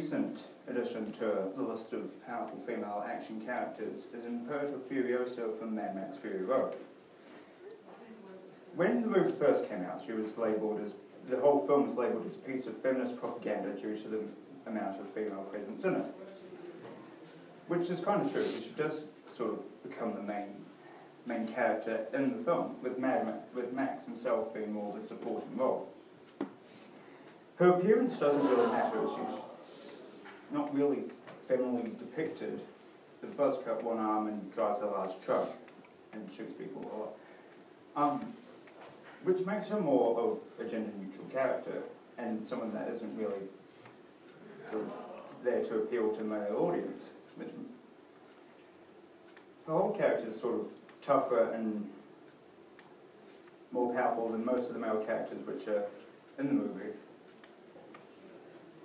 recent addition to the list of powerful female action characters is Imperator Furiosa from Mad Max Fury Road. When the movie first came out, she was labelled as the whole film was labelled as a piece of feminist propaganda due to the amount of female presence in it. Which is kind of true, she does sort of become the main main character in the film, with, Mad Ma with Max himself being more a supporting role. Her appearance doesn't really matter, she's not really femininely depicted, the buzz cut, one arm, and drives a large truck, and shoots people a lot. Um, which makes her more of a gender neutral character, and someone that isn't really sort of there to appeal to male audience. Which, her whole character is sort of tougher and more powerful than most of the male characters which are in the movie.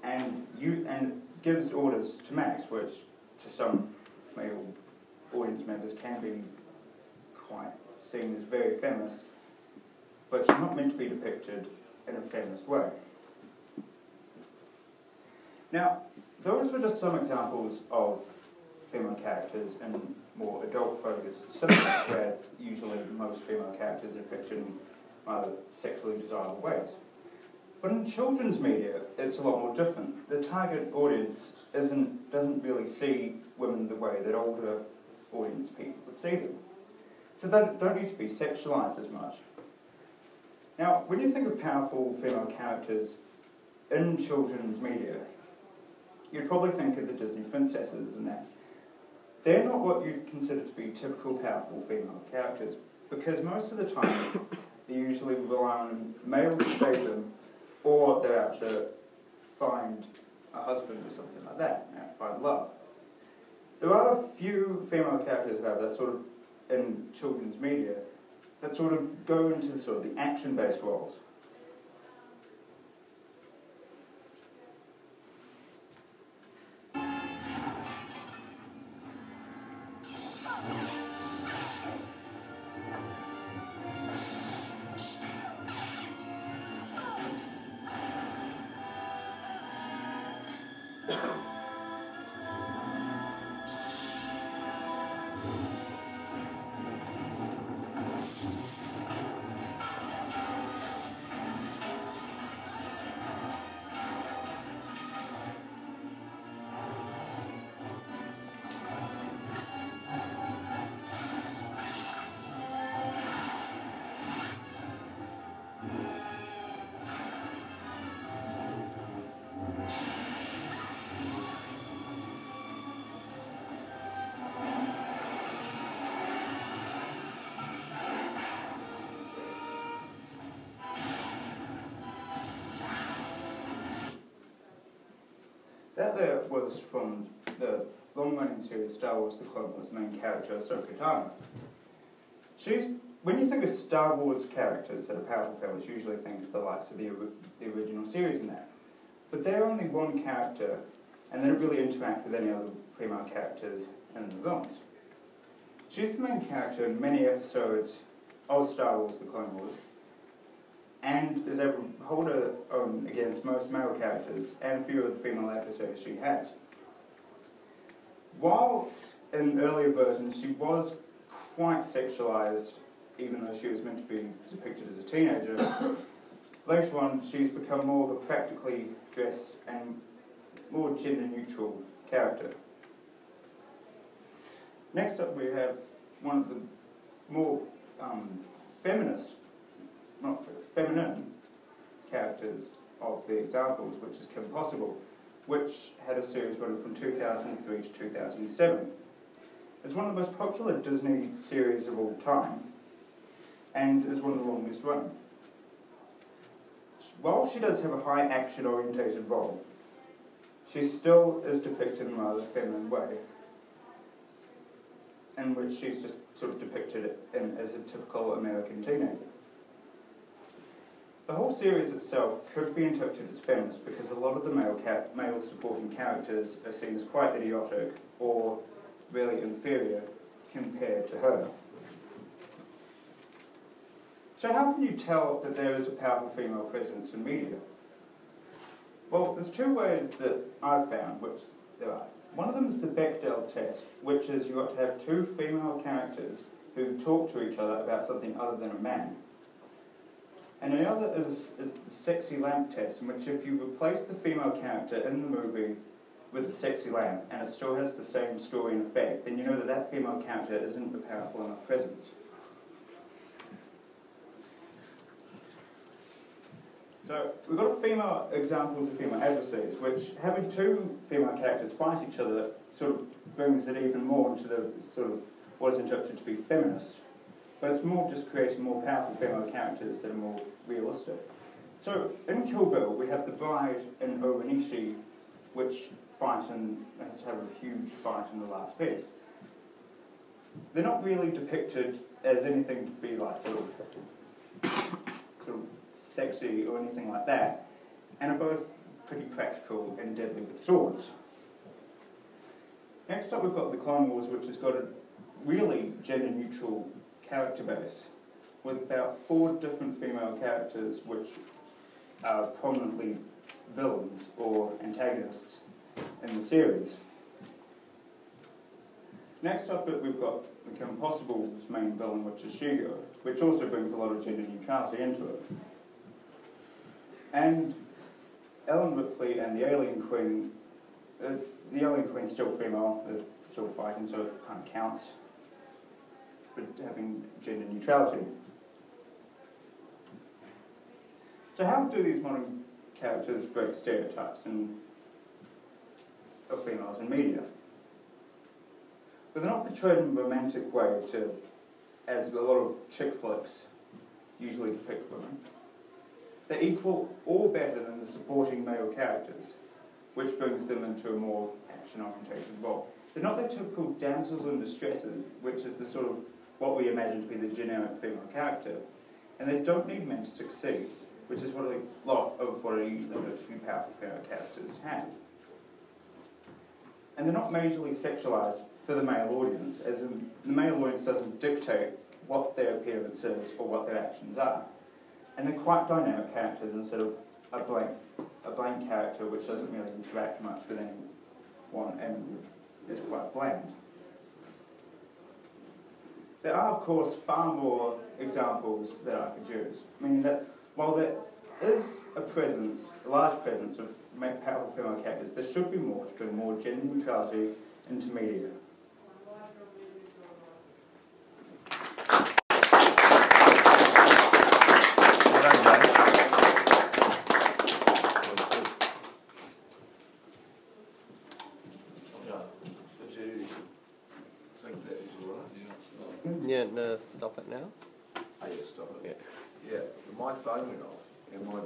And you and gives orders to Max, which to some male audience members can be quite seen as very feminist, but she's not meant to be depicted in a feminist way. Now, those were just some examples of female characters in more adult-focused cinema, where usually most female characters are depicted in either sexually desirable ways. But in children's media, it's a lot more different. The target audience isn't, doesn't really see women the way that older audience people would see them. So they don't need to be sexualized as much. Now, when you think of powerful female characters in children's media, you'd probably think of the Disney princesses and that. They're not what you'd consider to be typical powerful female characters, because most of the time they usually rely on male to save them, or they're out find a husband or something like that, you know, find love. There are a few female characters, however, that sort of in children's media that sort of go into sort of the action-based roles. That there was from the long-running series Star Wars The Clone Wars main character, Ahsoka Tano. She's, when you think of Star Wars characters that are powerful females, you usually think of the likes of the, the original series and that. But they're only one character, and they don't really interact with any other female characters in the films. She's the main character in many episodes of Star Wars The Clone Wars, and is able to hold her own against most male characters and a few of the female episodes she has. While in earlier versions she was quite sexualized, even though she was meant to be depicted as a teenager, later on she's become more of a practically dressed and more gender neutral character. Next up we have one of the more um, feminist, feminine characters of the examples, which is Kim Possible, which had a series running from 2003 to 2007. It's one of the most popular Disney series of all time, and is one of the longest running. While she does have a high action orientated role, she still is depicted in a rather feminine way, in which she's just sort of depicted in, as a typical American teenager. The whole series itself could be interpreted as feminist because a lot of the male, male supporting characters are seen as quite idiotic or really inferior compared to her. So how can you tell that there is a powerful female presence in media? Well, there's two ways that I've found which there are. One of them is the Bechdel test, which is you've got to have two female characters who talk to each other about something other than a man. And the other is, is the sexy lamp test, in which if you replace the female character in the movie with a sexy lamp and it still has the same story and effect, then you know that that female character isn't powerful enough presence. So we've got female examples of female adversaries, which having two female characters fight each other sort of brings it even more into the sort of what is interpreted to be feminist. But it's more just creating more powerful female characters that are more realistic. So in Kill Bill, we have the bride and O-Ren Ishii, which fight and have a huge fight in the last piece. They're not really depicted as anything to be like sort of, sort of sexy or anything like that, and are both pretty practical and deadly with swords. Next up, we've got the Clone Wars, which has got a really gender neutral character base with about four different female characters which are prominently villains or antagonists in the series. Next up we've got the Kim Possible's main villain, which is Shego, which also brings a lot of gender neutrality into it. And Ellen Ripley and the Alien Queen, the Alien Queen's still female, they're still fighting, so it kind of counts for having gender neutrality. So how do these modern characters break stereotypes in, of females in media? But they're not portrayed in a romantic way to, as a lot of chick flicks usually depict women. They're equal or better than the supporting male characters, which brings them into a more action-oriented role. They're not the typical damsels in distress, which is the sort of what we imagine to be the generic female character. And they don't need men to succeed, which is what a lot of what are usually literally powerful female characters have. And they're not majorly sexualized for the male audience, as in, the male audience doesn't dictate what their appearance is or what their actions are. And they're quite dynamic characters instead of a blank, a blank character which doesn't really interact much with anyone and is quite bland. There are, of course, far more examples that I could use. I mean, that while there is a presence, a large presence of powerful female characters, there should be more to bring more gender neutrality into media. No, stop it now.